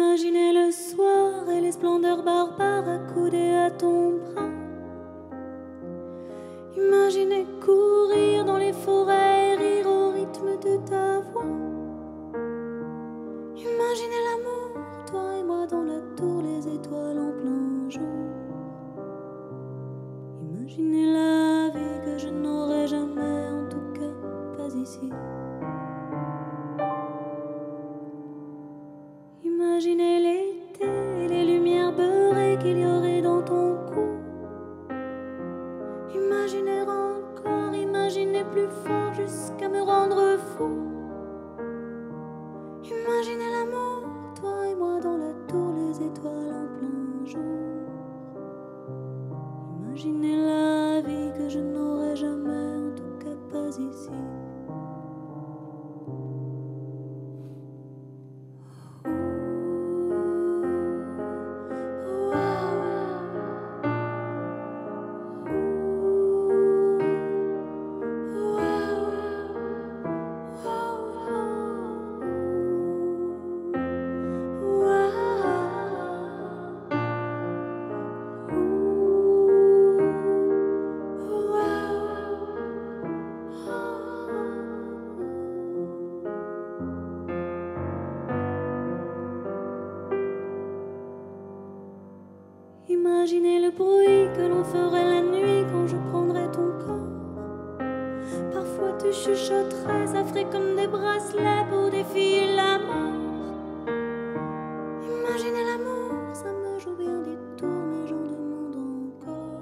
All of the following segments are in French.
Imaginez le soir et les splendeurs barbares accoudées à ton bras. Imaginez courir dans les forêts rire au rythme de ta voix. Imaginez l'amour, toi et moi dans la tour, les étoiles en plein jour. Imaginez la vie que je n'aurai jamais, en tout cas pas ici. Imaginez l'été les lumières beurrées qu'il y aurait dans ton cou. Imaginez encore, imaginez plus fort jusqu'à me rendre fou. Imaginez l'amour, toi et moi dans la tour, les étoiles en plein jour. Imaginez la vie que je n'aurai Imaginez le bruit que l'on ferait la nuit quand je prendrais ton corps. Parfois tu chuchoterais, ça ferait comme des bracelets pour défier la mort. Imaginez l'amour, ça me joue bien des tours, mais j'en demande encore.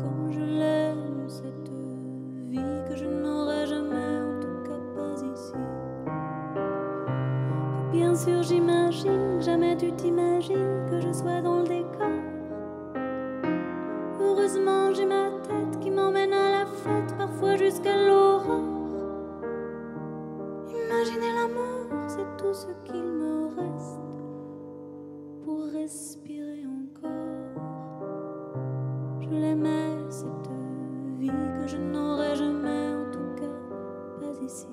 Comme je l'aime, cette vie que je n'aurai jamais, en tout cas pas ici. Bien sûr, j'imagine, jamais tu t'imagines que je sois dans le décor. Heureusement, j'ai ma tête qui m'emmène à la fête, parfois jusqu'à l'aurore. Imaginez l'amour, c'est tout ce qu'il me reste pour respirer encore. Je l'aimais, cette vie que je n'aurai jamais, en tout cas pas ici.